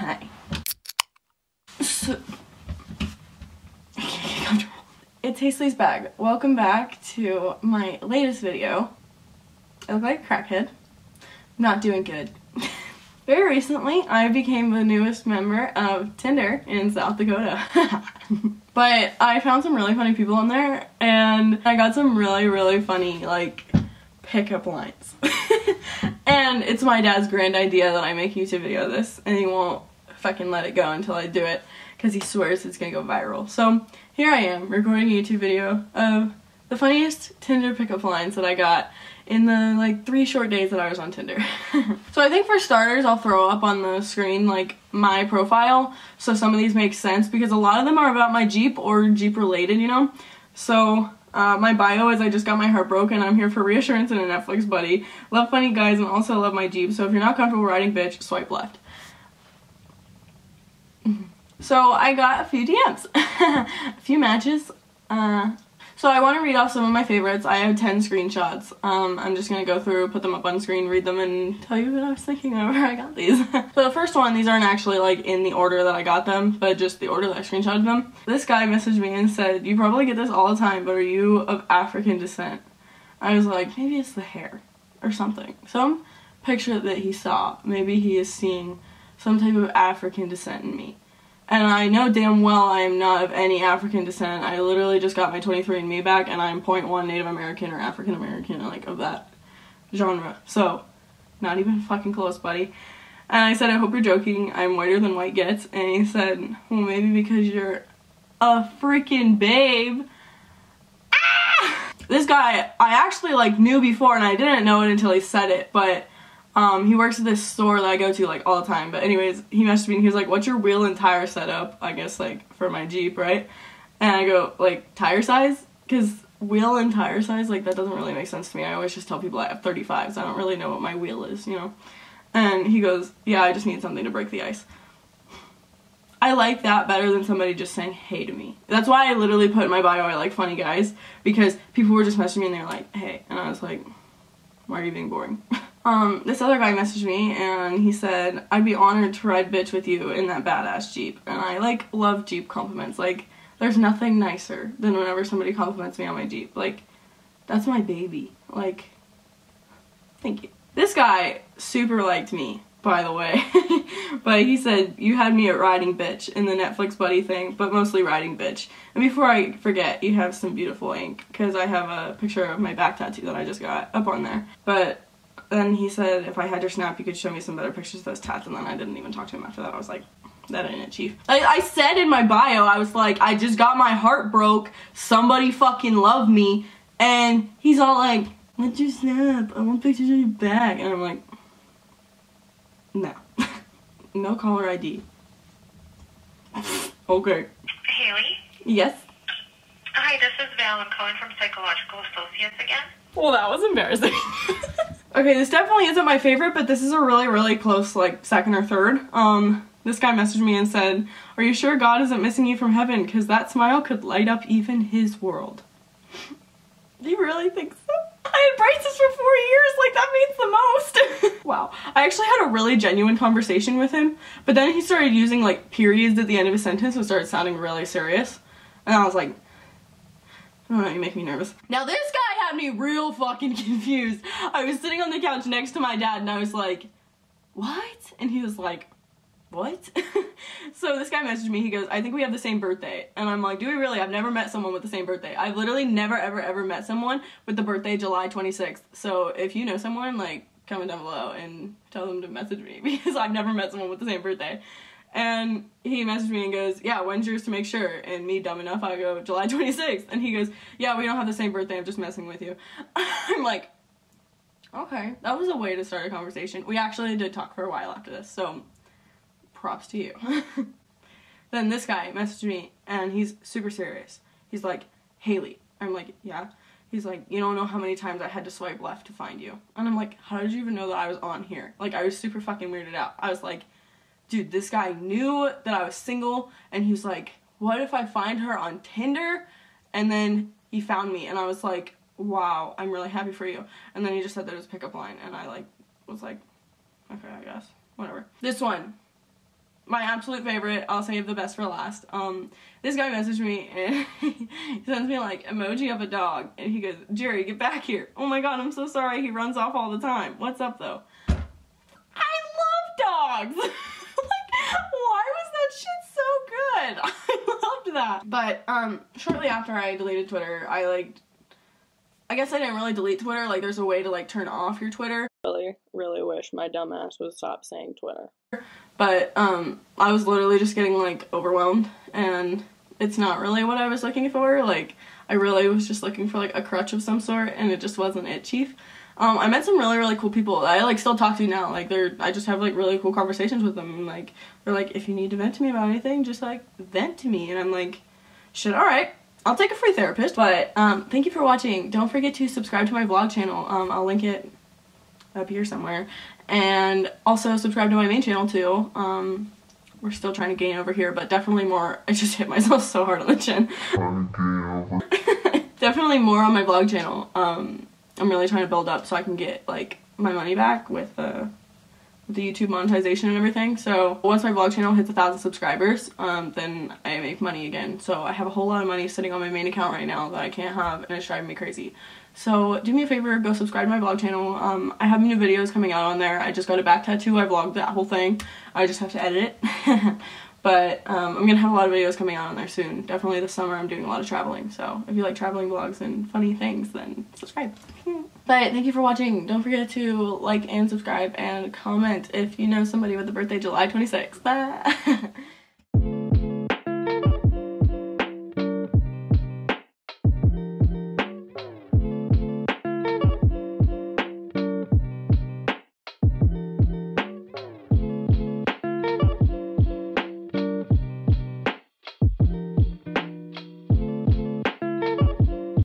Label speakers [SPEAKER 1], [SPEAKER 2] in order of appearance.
[SPEAKER 1] Hi. So, it's Hastely's bag. Welcome back to my latest video. I look like a crackhead. Not doing good. Very recently, I became the newest member of Tinder in South Dakota. but I found some really funny people on there, and I got some really, really funny, like, pickup lines. and it's my dad's grand idea that I make a YouTube video of this, and he won't fucking let it go until I do it, because he swears it's gonna go viral. So, here I am, recording a YouTube video of the funniest Tinder pickup lines that I got in the like three short days that I was on Tinder. so I think for starters I'll throw up on the screen like my profile so some of these make sense because a lot of them are about my Jeep or Jeep related, you know? So uh, my bio is I just got my heart broken. I'm here for reassurance and a Netflix buddy. Love funny guys and also love my Jeep. So if you're not comfortable riding bitch, swipe left. So I got a few DMs, a few matches. Uh, so I want to read off some of my favorites. I have 10 screenshots. Um, I'm just going to go through, put them up on screen, read them, and tell you what I was thinking whenever I got these. so the first one, these aren't actually like in the order that I got them, but just the order that I screenshotted them. This guy messaged me and said, you probably get this all the time, but are you of African descent? I was like, maybe it's the hair or something. Some picture that he saw, maybe he is seeing some type of African descent in me. And I know damn well I am not of any African descent. I literally just got my 23andMe back and I'm 0.1 Native American or African American, like of that genre. So, not even fucking close, buddy. And I said, I hope you're joking. I'm whiter than white gets. And he said, well, maybe because you're a freaking babe. Ah! This guy, I actually like knew before and I didn't know it until he said it, but um, he works at this store that I go to like all the time. But anyways, he messaged me and he was like, "What's your wheel and tire setup?" I guess like for my Jeep, right? And I go like tire size because wheel and tire size like that doesn't really make sense to me. I always just tell people I have 35s. I don't really know what my wheel is, you know. And he goes, "Yeah, I just need something to break the ice." I like that better than somebody just saying hey to me. That's why I literally put in my bio I like funny guys because people were just messaging me and they were like, hey. And I was like, why are you being boring? Um, this other guy messaged me and he said, I'd be honored to ride bitch with you in that badass Jeep. And I like love Jeep compliments. Like, there's nothing nicer than whenever somebody compliments me on my Jeep. Like, that's my baby. Like, thank you. This guy super liked me, by the way. but he said, you had me at riding bitch in the Netflix buddy thing, but mostly riding bitch. And before I forget, you have some beautiful ink, because I have a picture of my back tattoo that I just got up on there. But then he said if I had your snap, you could show me some better pictures of those tats, and then I didn't even talk to him after that. I was like, that ain't it, chief. I, I said in my bio, I was like, I just got my heart broke. Somebody fucking love me. And he's all like, what's your snap? I want pictures of your back. And I'm like, no. no caller ID. okay.
[SPEAKER 2] Haley?
[SPEAKER 1] Yes?
[SPEAKER 2] Hi, this is Val. I'm calling from Psychological Associates again.
[SPEAKER 1] Well, that was embarrassing. Okay, this definitely isn't my favorite, but this is a really, really close, like, second or third. Um, this guy messaged me and said, Are you sure God isn't missing you from heaven? Because that smile could light up even his world. Do you really think so? I had braces for four years, like that means the most. wow. I actually had a really genuine conversation with him, but then he started using like periods at the end of his sentence and started sounding really serious. And I was like, oh, you make me nervous. Now this guy had me real fucking confused. I was sitting on the couch next to my dad and I was like, what? And he was like, what? so this guy messaged me, he goes, I think we have the same birthday. And I'm like, do we really? I've never met someone with the same birthday. I've literally never, ever, ever met someone with the birthday July 26th. So if you know someone, like, comment down below and tell them to message me because I've never met someone with the same birthday. And he messaged me and goes, Yeah, when's yours to make sure? And me, dumb enough, I go, July 26th. And he goes, Yeah, we don't have the same birthday. I'm just messing with you. I'm like, Okay, that was a way to start a conversation. We actually did talk for a while after this, so props to you. then this guy messaged me and he's super serious. He's like, Haley. I'm like, Yeah. He's like, you don't know how many times I had to swipe left to find you. And I'm like, how did you even know that I was on here? Like, I was super fucking weirded out. I was like, dude, this guy knew that I was single, and he was like, what if I find her on Tinder? And then he found me, and I was like, wow, I'm really happy for you. And then he just said that it was pickup line, and I like was like, okay, I guess, whatever. This one, my absolute favorite. I'll save the best for last. Um, this guy messaged me and he sends me like emoji of a dog, and he goes, "Jerry, get back here!" Oh my god, I'm so sorry. He runs off all the time. What's up though? I love dogs. like, why was that shit so good? I loved that. But um, shortly after I deleted Twitter, I like. I guess I didn't really delete Twitter. Like, there's a way to like turn off your Twitter. Really, really wish my dumbass would stop saying Twitter. But um, I was literally just getting like overwhelmed, and it's not really what I was looking for. Like, I really was just looking for like a crutch of some sort, and it just wasn't it, Chief. Um, I met some really really cool people I like still talk to now. Like they're I just have like really cool conversations with them. And, like they're like, if you need to vent to me about anything, just like vent to me. And I'm like, shit, all right. I'll take a free therapist. But um, thank you for watching. Don't forget to subscribe to my vlog channel. Um, I'll link it up here somewhere. And also subscribe to my main channel too. Um, we're still trying to gain over here, but definitely more. I just hit myself so hard on the chin. definitely more on my vlog channel. Um, I'm really trying to build up so I can get like my money back with uh, the YouTube monetization and everything. So once my vlog channel hits a thousand subscribers, um, then I make money again. So I have a whole lot of money sitting on my main account right now that I can't have and it's driving me crazy. So do me a favor, go subscribe to my vlog channel. Um, I have new videos coming out on there. I just got a back tattoo. I vlogged that whole thing. I just have to edit it. but um, I'm gonna have a lot of videos coming out on there soon. Definitely this summer I'm doing a lot of traveling. So if you like traveling vlogs and funny things, then subscribe. but thank you for watching. Don't forget to like and subscribe and comment if you know somebody with a birthday July 26th.